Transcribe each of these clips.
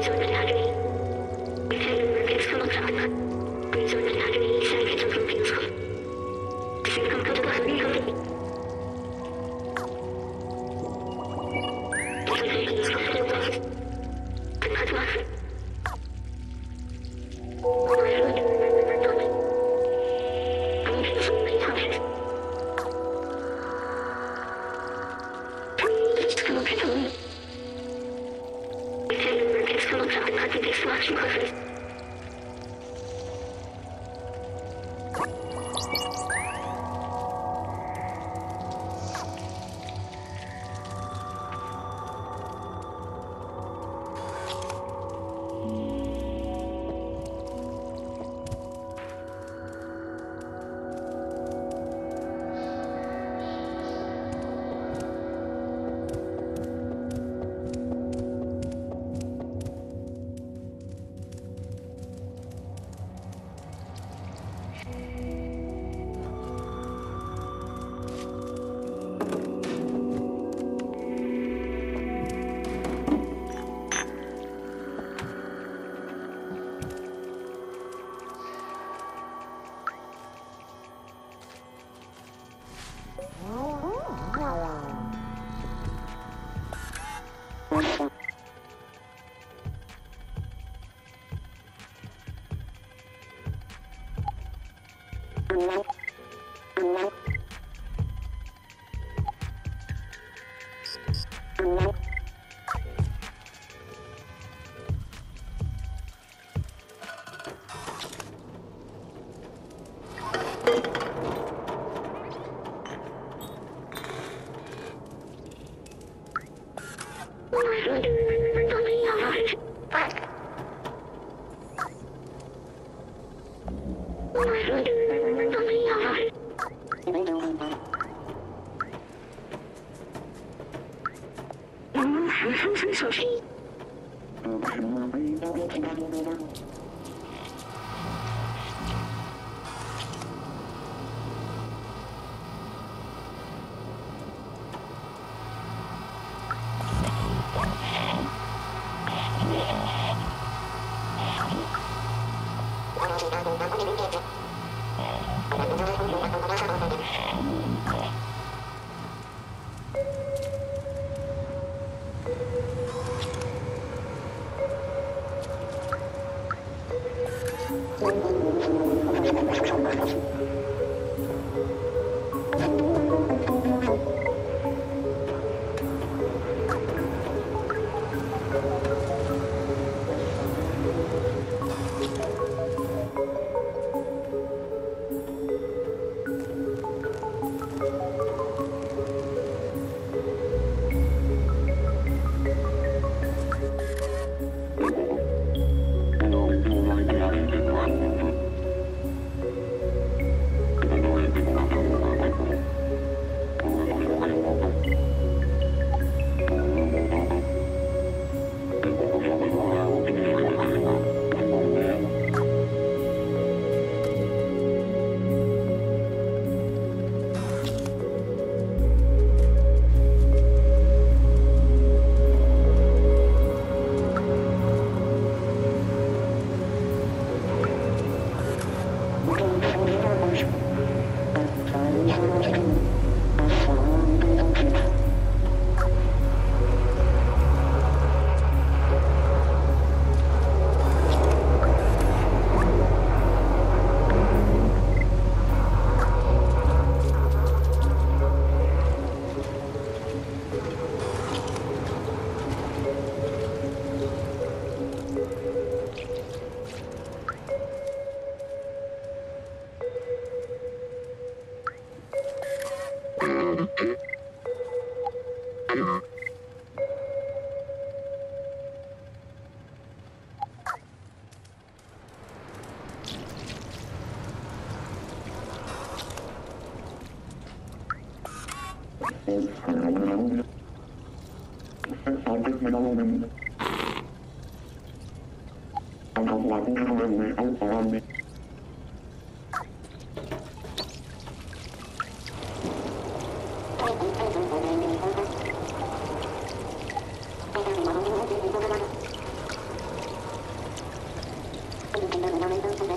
What's with that?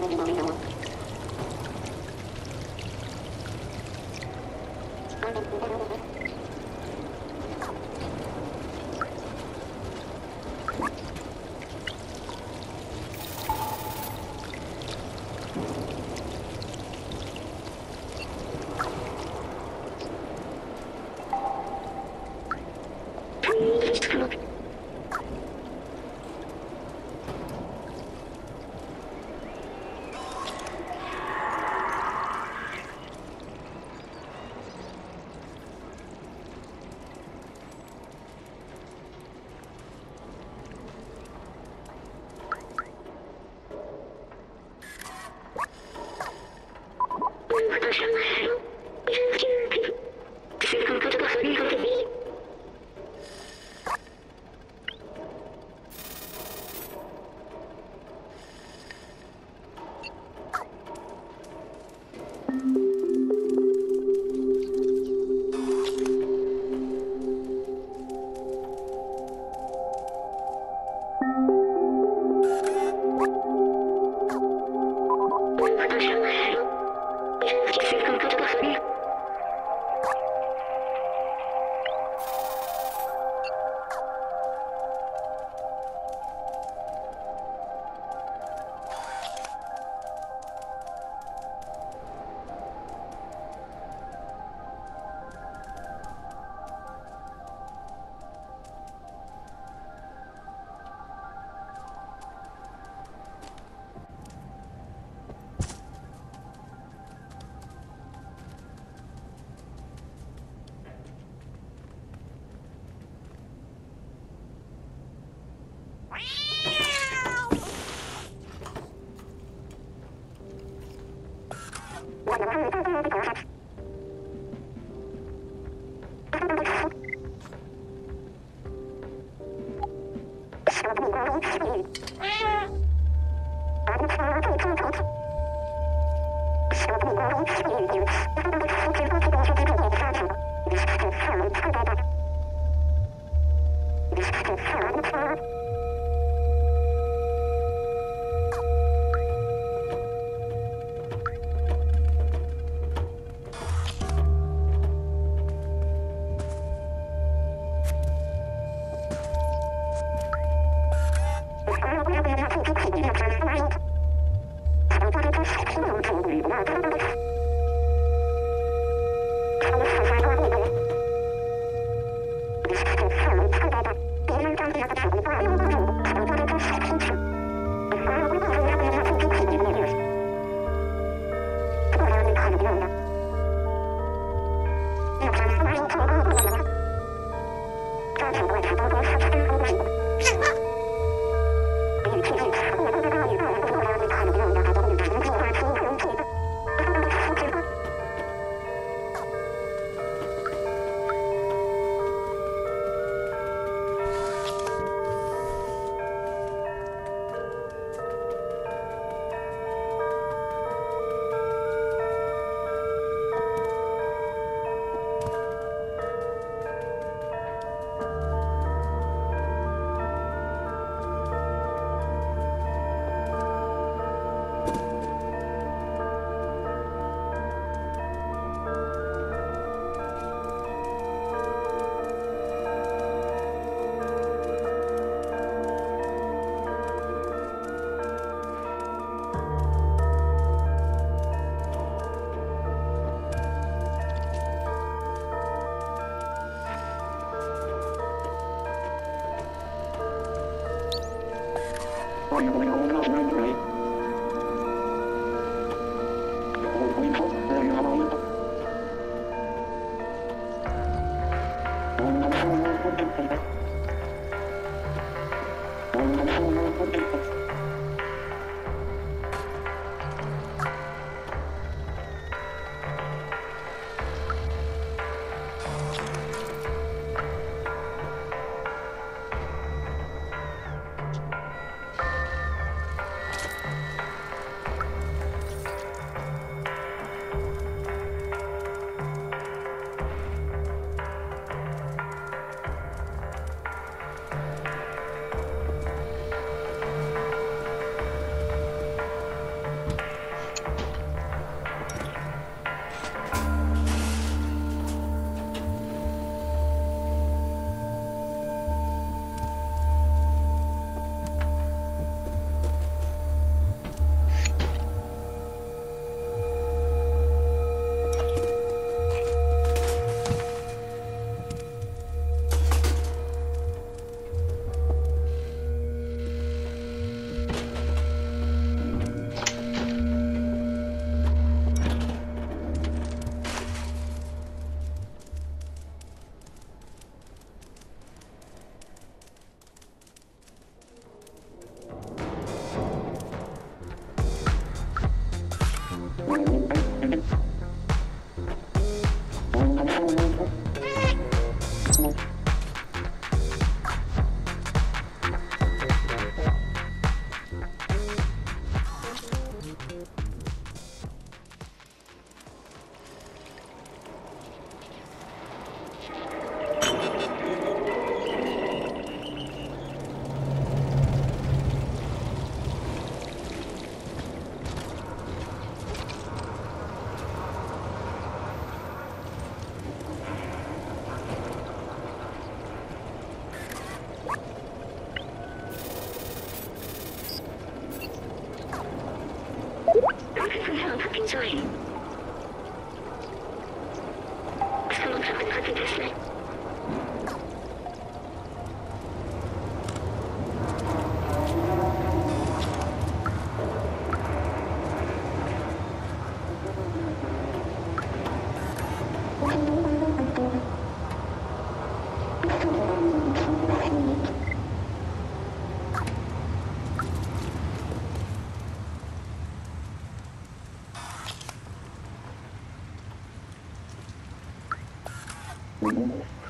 momento.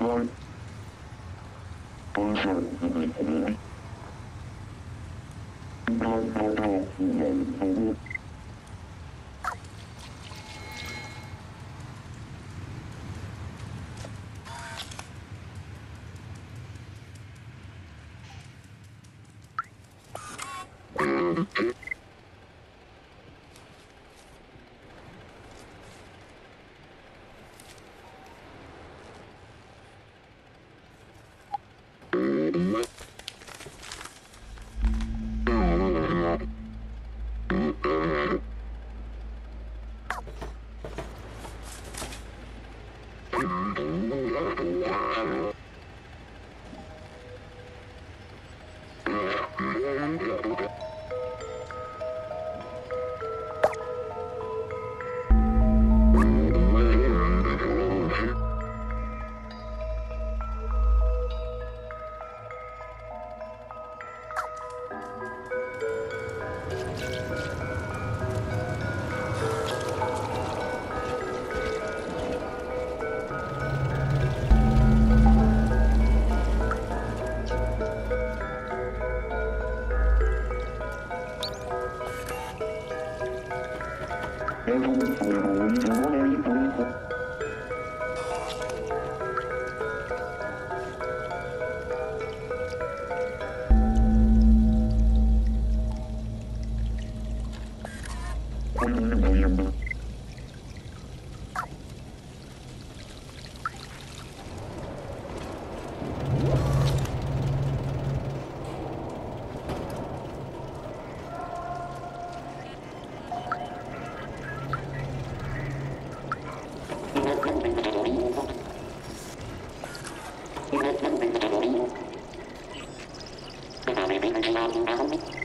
Right. Bây giờ thì mình phải đến. Đang bắt đầu thì là những cái biết. Mm-hmm. Mm-hmm. Thank you.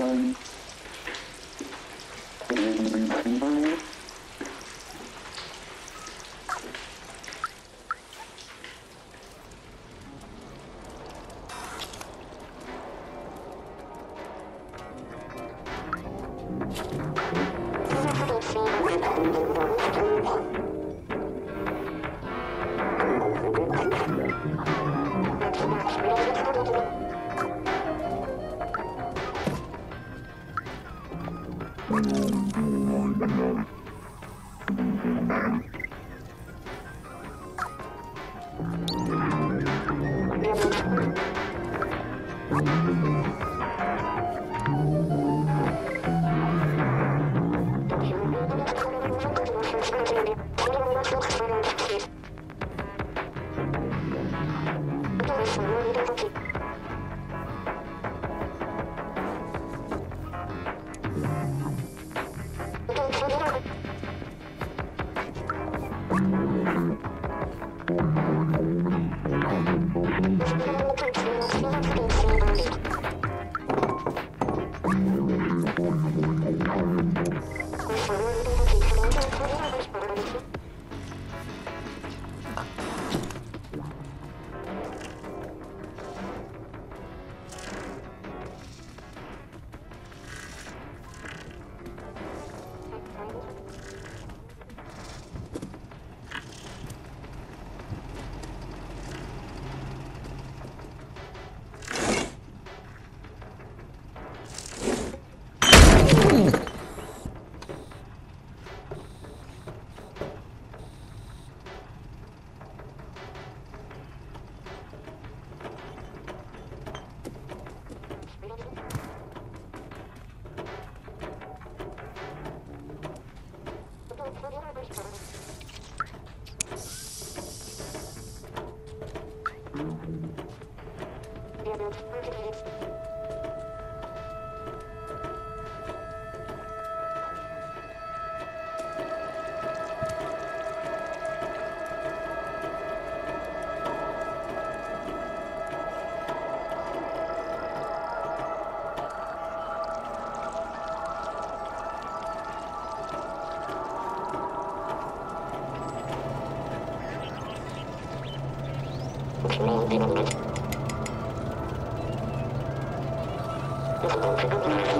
know Thank you.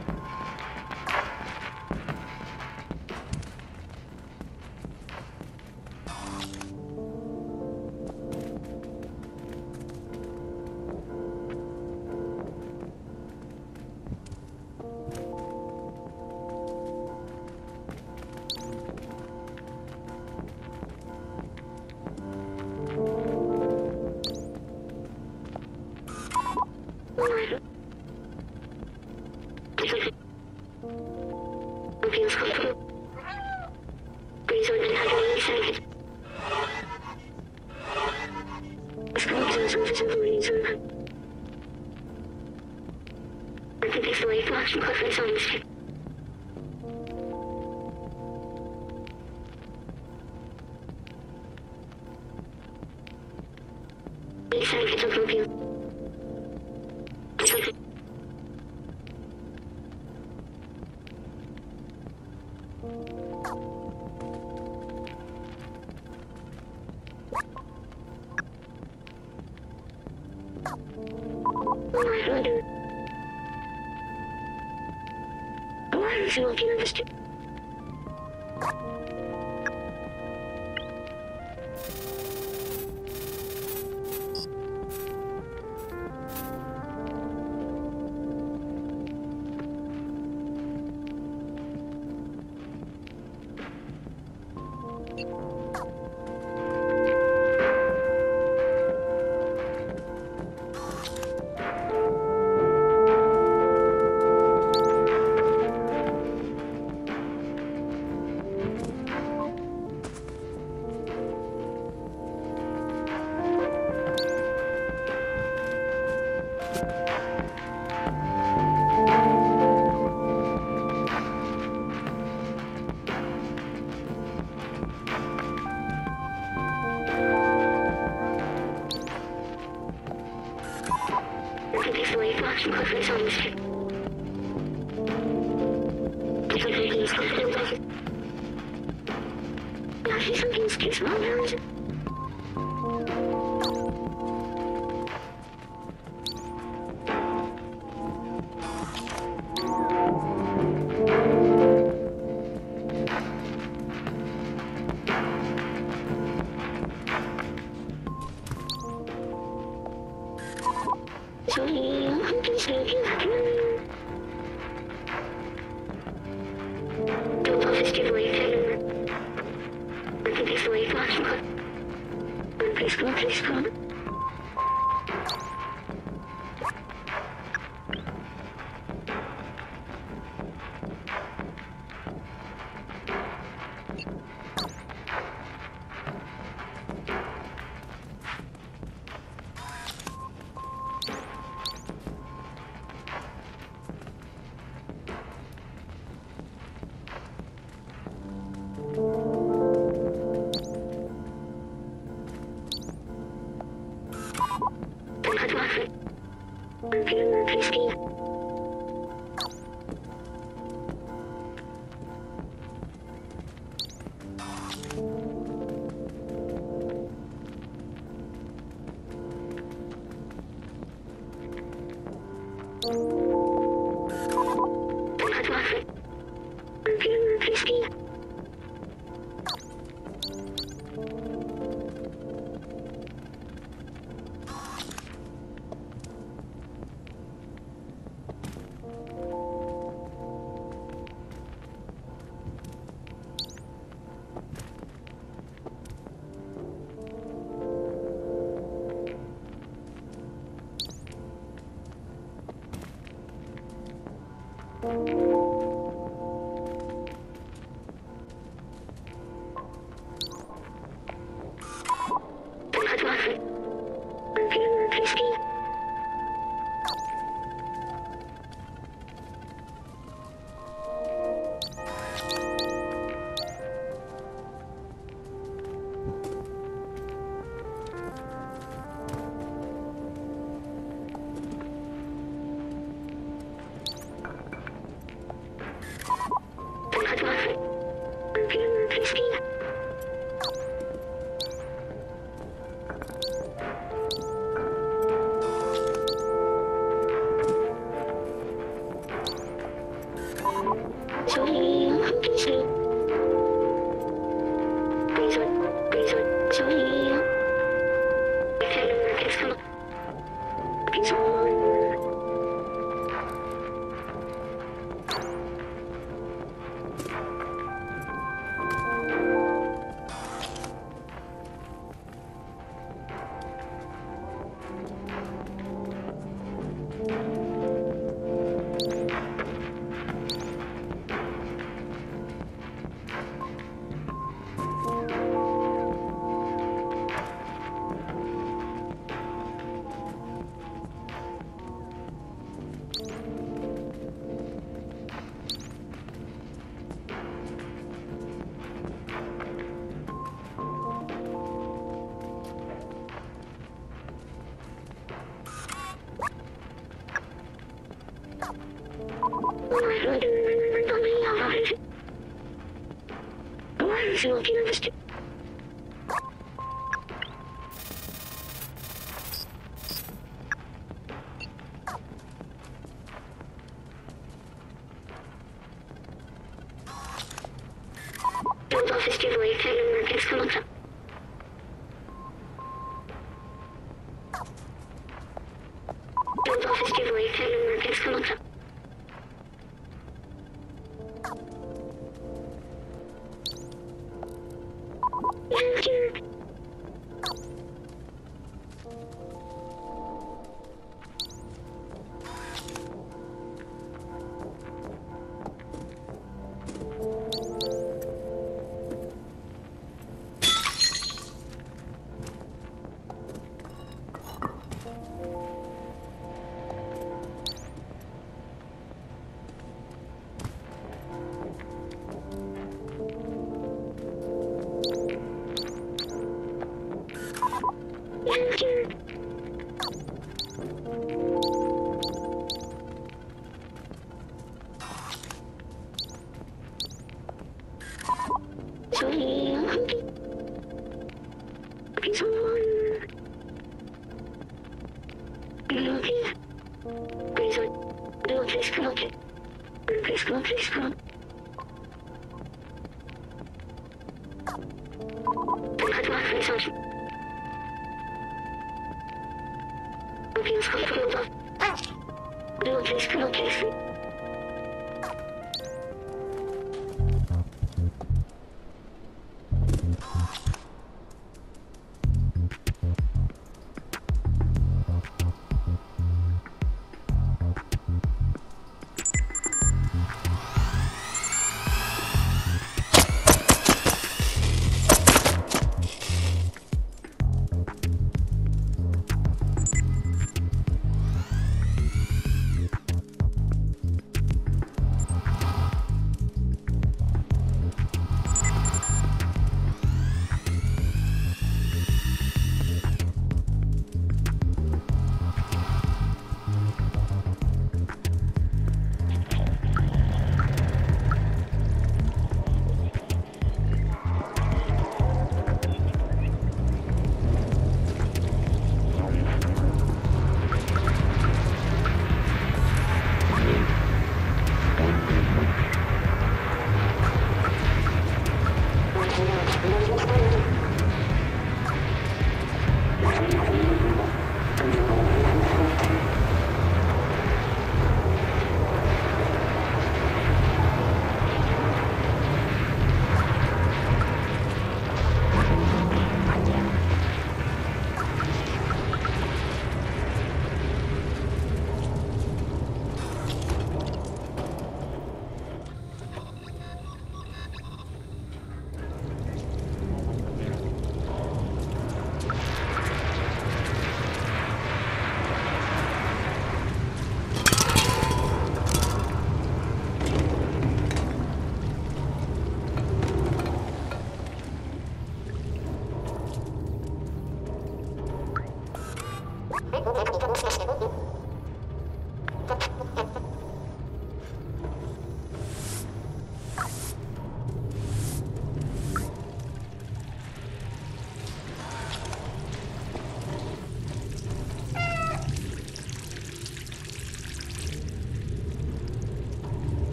Personal care restriction.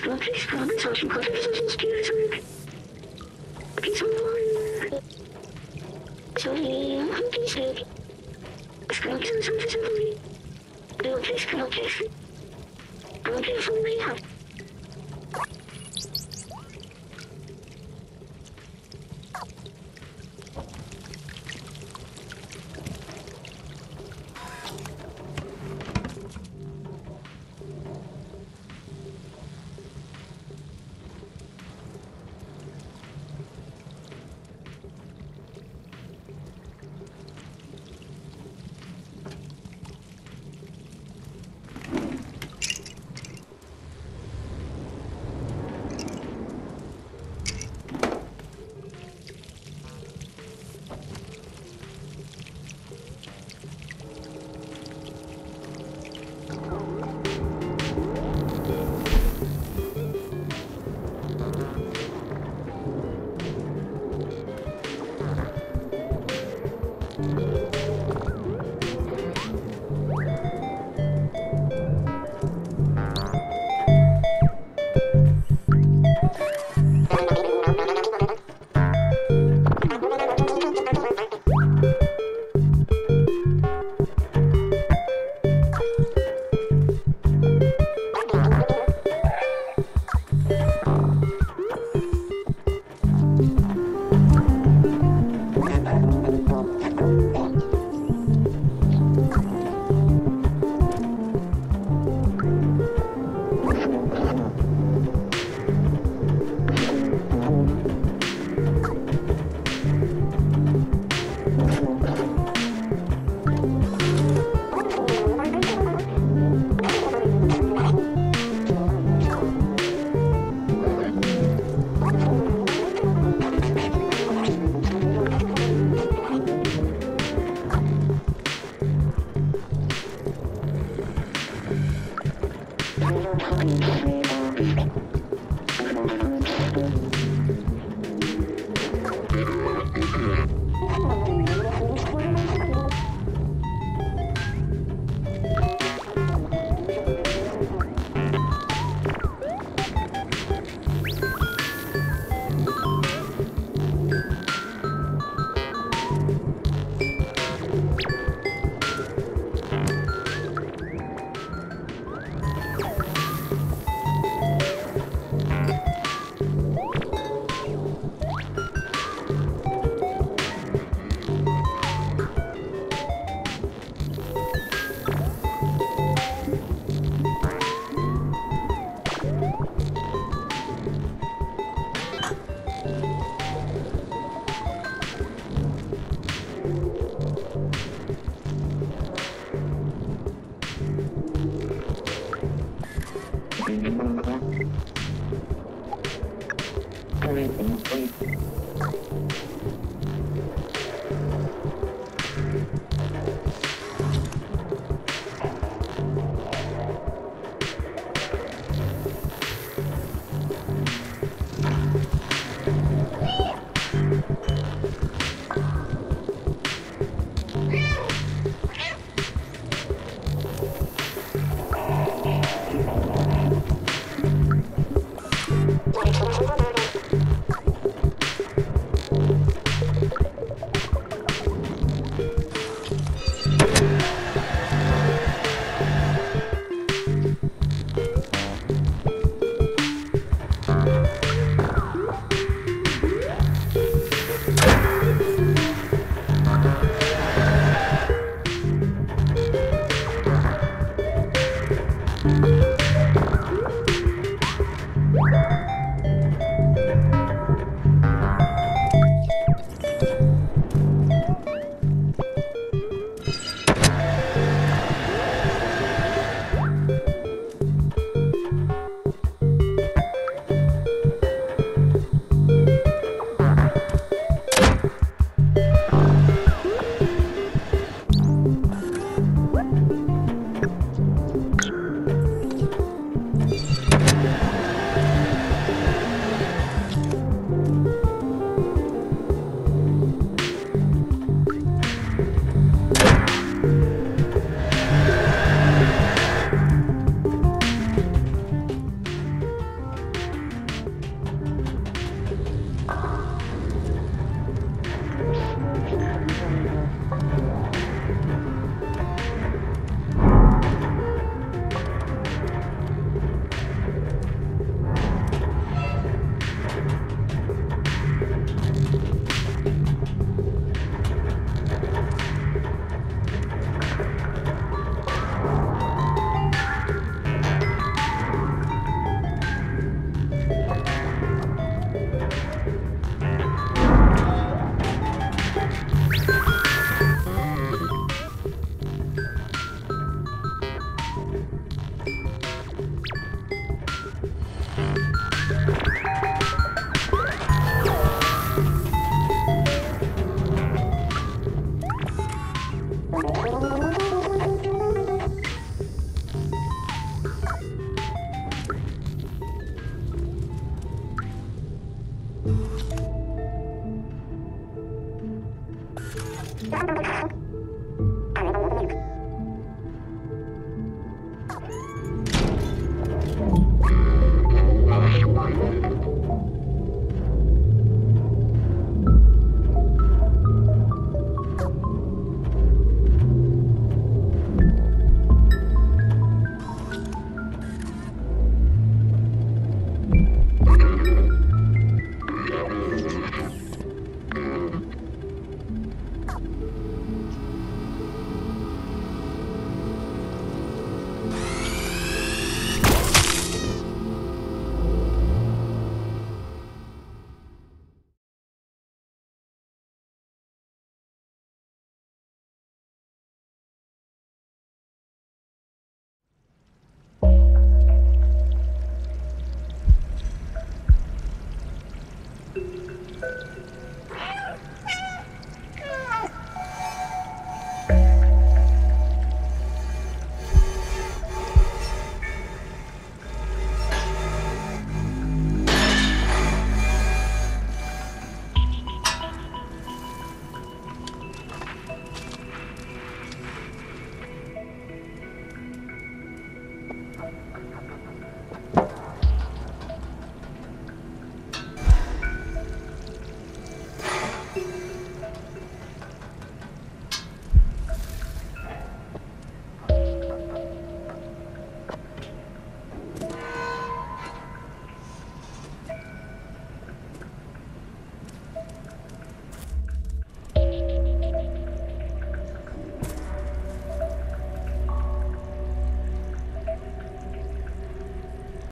Squadron, Squadron, Sergeant Quarters, Second Security.